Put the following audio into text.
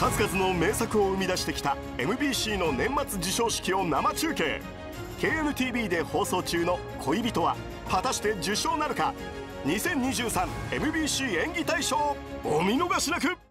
数々の名作を生み出してきた MBC の年末授賞式を生中継。KNTV で放送中の「恋人」は果たして受賞なるか。2023MBC 演技大賞お見逃しなく。